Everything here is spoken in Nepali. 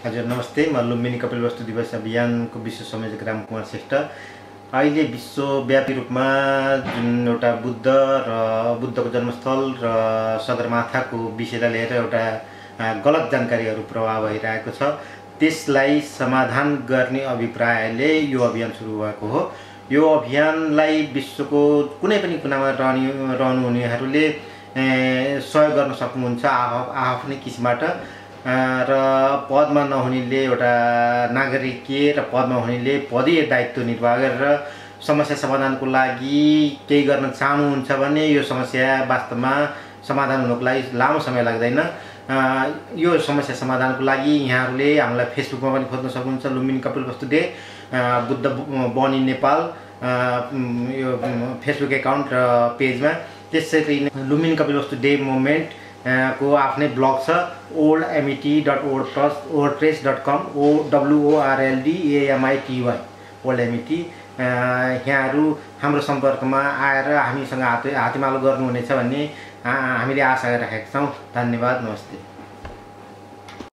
हजुर नमस्ते। म लुम्बिनी कपिल वस्तु दिवस अभियानको विश्व संयोजक रामकुमार श्रेष्ठ। अहिले विश्वव्यापी रूपमा जुन एउटा बुद्ध र बुद्धको जन्मस्थल र सगरमाथाको विषयलाई लिएर एउटा गलत जानकारीहरू प्रभाव भइरहेको छ त्यसलाई समाधान गर्ने अभिप्रायले यो अभियान सुरु भएको हो। यो अभियानलाई विश्वको कुनै पनि कुनामा रहने रहनुहुनेहरूले सहयोग गर्न सक्नुहुन्छ आफ्नै किसिमबाट। र पदमा नहुनेले एउटा नागरिकीय र पदमा हुनेले पदीय दायित्व निर्वाह गरेर समस्या समाधानको लागि केही गर्न चाहनुहुन्छ भने यो समस्या वास्तवमा समाधान हुनुको लागि लामो समय लाग्दैन। यो समस्या समाधानको लागि यहाँहरूले हामीलाई फेसबुकमा पनि खोज्न सक्नुहुन्छ लुम्बिनी कपिल वस्तु डे बुद्ध बनी नेपाल यो फेसबुक एकाउन्ट र पेजमा। त्यसरी लुम्बिनी कपिल वस्तु डे मुभमेन्ट को आफ्नै ब्लग छ old MET dot old plus old press dot com O W O R L D A M I T Y old MET यहाँहरू हाम्रो सम्पर्कमा आएर हामीसँग हात हातेमालो गर्नुहुनेछ भन्ने हामीले आशा राखेका छौँ। धन्यवाद नमस्ते।